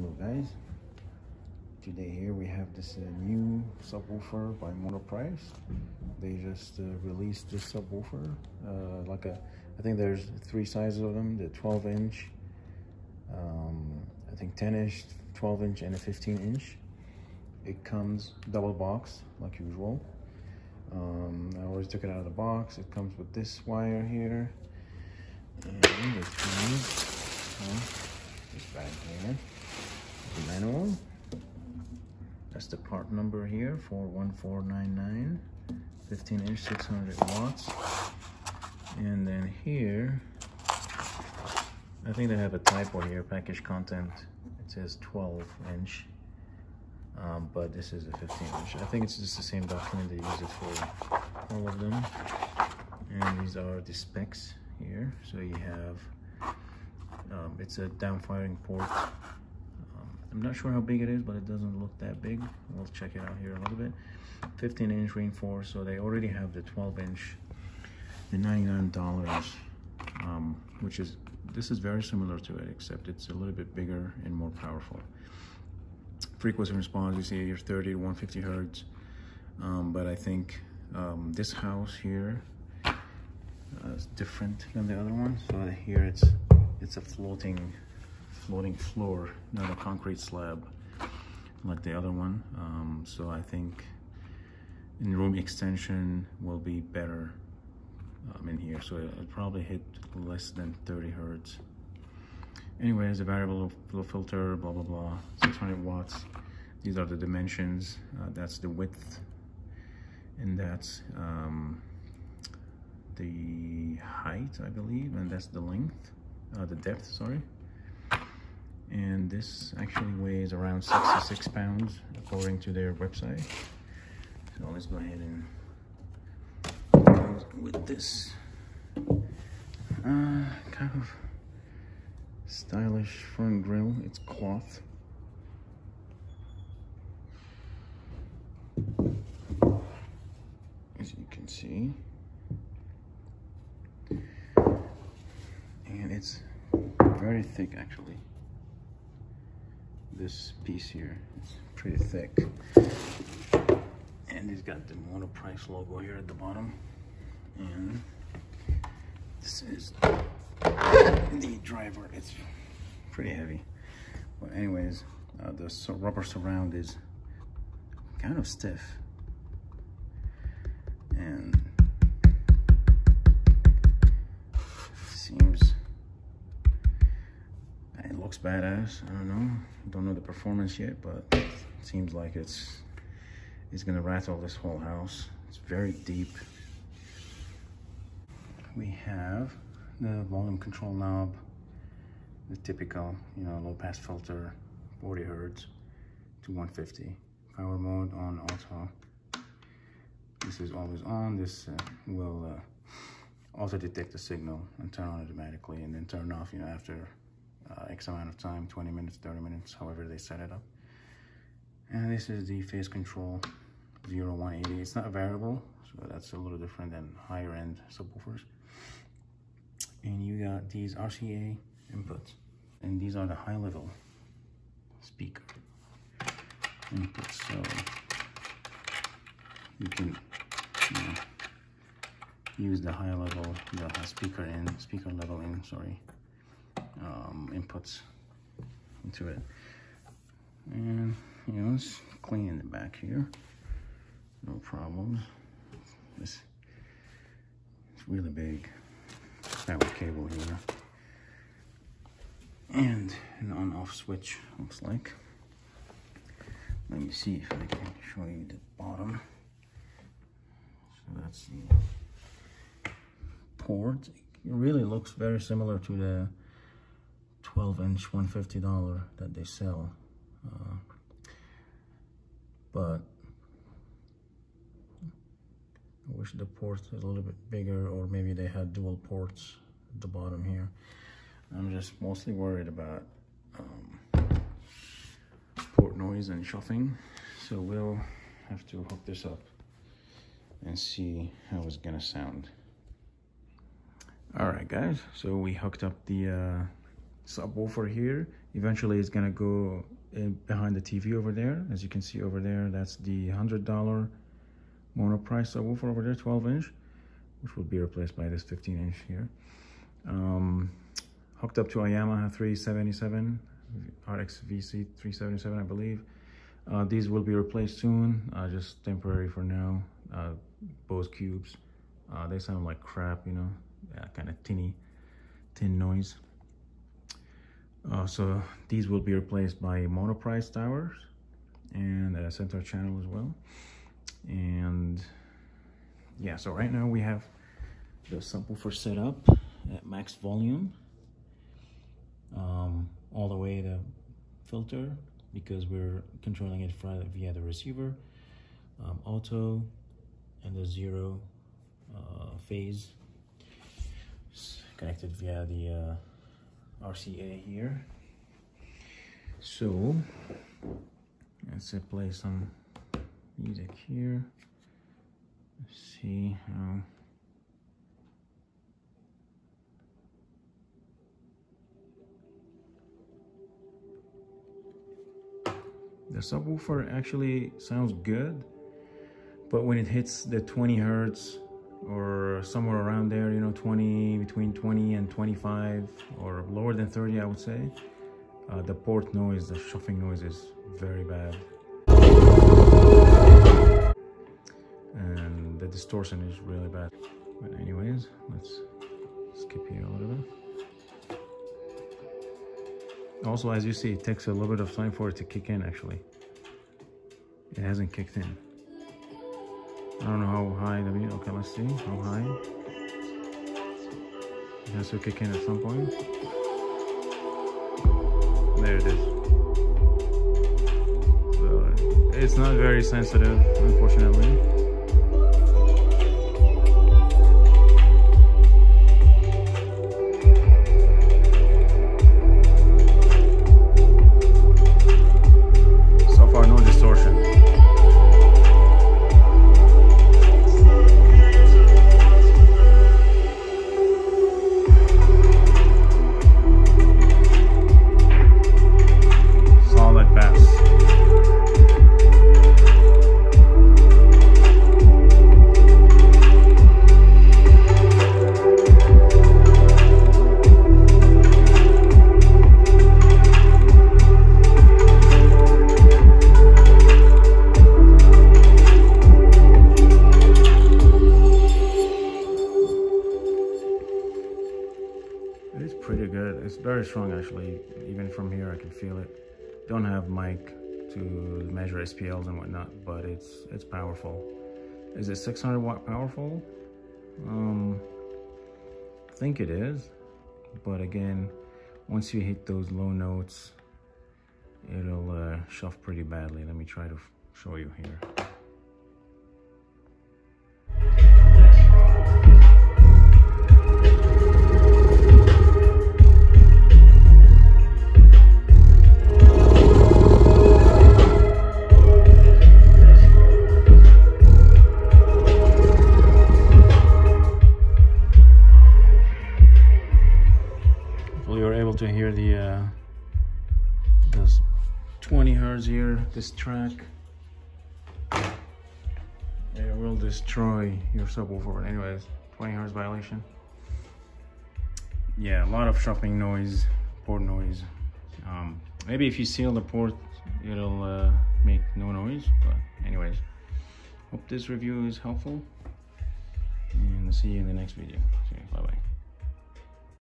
Hello guys, today here we have this uh, new subwoofer by Monoprice. They just uh, released this subwoofer, uh, like a, I think there's three sizes of them, the 12 inch, um, I think 10 inch, 12 inch and a 15 inch. It comes double box like usual. Um, I always took it out of the box. It comes with this wire here. And comes, uh, this back here manual. That's the part number here for 1499, 15 inch, 600 watts. And then here, I think they have a typo here, package content. It says 12 inch, um, but this is a 15 inch. I think it's just the same document they use it for all of them. And these are the specs here. So you have, um, it's a downfiring port I'm not sure how big it is, but it doesn't look that big. We'll check it out here a little bit. 15 inch reinforced, so they already have the 12 inch, the $99, um, which is, this is very similar to it, except it's a little bit bigger and more powerful. Frequency response, you see here 30 to 150 hertz, um, but I think um, this house here uh, is different than the other one. So here it's, it's a floating floating floor, not a concrete slab like the other one. Um, so I think in room extension will be better um, in here. So it'll probably hit less than 30 hertz. Anyways, a variable flow filter, blah, blah, blah, 600 watts. These are the dimensions. Uh, that's the width and that's um, the height, I believe, and that's the length, uh, the depth, sorry and this actually weighs around 66 pounds according to their website. So let's go ahead and with this. Uh, kind of stylish front grill. It's cloth. As you can see. And it's very thick actually this piece here. It's pretty thick. And it's got the Monoprice logo here at the bottom. And this is the driver. It's pretty heavy. But anyways, uh, the rubber surround is kind of stiff. And looks badass. I don't know. Don't know the performance yet, but it seems like it's it's gonna rattle this whole house. It's very deep. We have the volume control knob, the typical, you know, low pass filter, 40 hertz to 150. Power mode on auto. This is always on. This uh, will uh, also detect the signal and turn on automatically and then turn off, you know, after uh, X amount of time, 20 minutes, 30 minutes, however they set it up. And this is the phase control 0, 180. It's not variable, so that's a little different than higher end subwoofers. And you got these RCA inputs. And these are the high level speaker inputs. So you can you know, use the high level, the speaker in, speaker level in, sorry, um, inputs into it. And, you know, it's clean in the back here. No problems. This it's really big power cable here. And an on-off switch, looks like. Let me see if I can show you the bottom. So that's the port. It really looks very similar to the 12 inch $150 that they sell. Uh, but I wish the port is a little bit bigger or maybe they had dual ports at the bottom here. I'm just mostly worried about um, port noise and chuffing. So we'll have to hook this up and see how it's gonna sound. All right, guys, so we hooked up the uh, subwoofer here. Eventually it's gonna go in behind the TV over there. As you can see over there, that's the $100 monoprice subwoofer over there, 12 inch, which will be replaced by this 15 inch here. Um, hooked up to a Yamaha 377, RX VC 377, I believe. Uh, these will be replaced soon, uh, just temporary for now. Uh, Bose cubes, uh, they sound like crap, you know, yeah, kind of tinny, tin noise. Uh, so these will be replaced by monoprice towers and a center channel as well. And yeah, so right now we have the subwoofer set up at max volume. Um, all the way the filter because we're controlling it via the receiver. Um, auto and the zero uh, phase connected via the uh, RCA here. So let's play some music here. Let's see how. The subwoofer actually sounds good, but when it hits the 20 hertz or somewhere around there, you know, 20, between 20 and 25 or lower than 30, I would say. Uh, the port noise, the chuffing noise is very bad. And the distortion is really bad. But anyways, let's skip here a little bit. Also, as you see, it takes a little bit of time for it to kick in, actually. It hasn't kicked in. I don't know how high the beat. Okay, let's see how high. It has to kick in at some point. There it is. So it's not very sensitive, unfortunately. Very strong actually. Even from here, I can feel it. Don't have mic to measure SPLs and whatnot, but it's it's powerful. Is it 600 watt powerful? Um, I think it is, but again, once you hit those low notes, it'll uh, chuff pretty badly. Let me try to show you here. To hear the uh, this 20 hertz here, this track. It will destroy your subwoofer. Anyways, 20 hertz violation. Yeah, a lot of chuffing noise, port noise. Um, maybe if you seal the port, it'll uh, make no noise. But anyways, hope this review is helpful. And see you in the next video. Bye bye.